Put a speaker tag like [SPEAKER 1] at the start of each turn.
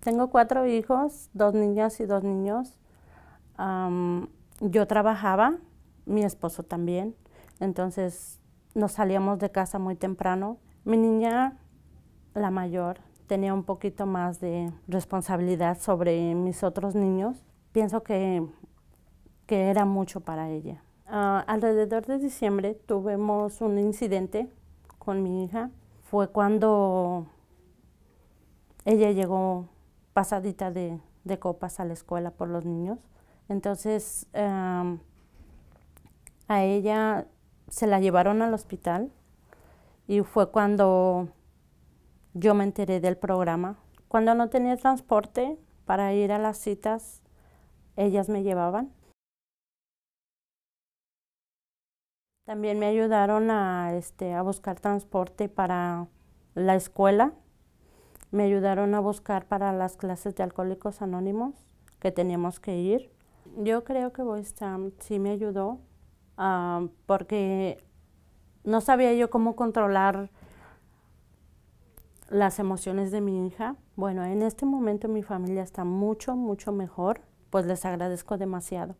[SPEAKER 1] Tengo cuatro hijos, dos niñas y dos niños. yo trabajaba, mi esposo también, entonces nos salíamos de casa muy temprano. Mi niña, la mayor, tenía un poquito más de responsabilidad sobre mis otros niños. Pienso que, que era mucho para ella. Ah, alrededor de diciembre tuvimos un incidente con mi hija. Fue cuando ella llegó pasadita de, copas a la escuela por los niños. Entonces a ella se la llevaron al hospital y fue cuando yo me enteré del programa. Cuando no tenía transporte para ir a las citas, ellas me llevaban. También me ayudaron a, este, a buscar transporte para la escuela. Me ayudaron a buscar para las clases de alcohólicos anónimos que teníamos que ir. Yo creo que Boystam sí me ayudó ah, porque no sabía yo cómo controlar las emociones de mi hija. Bueno, en este momento mi familia está mucho, mucho mejor, pues les agradezco demasiado.